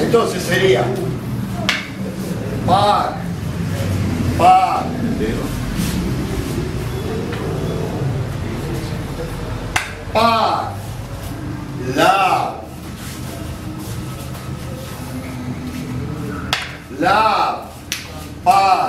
Entonces sería par, par, par, la, la, par,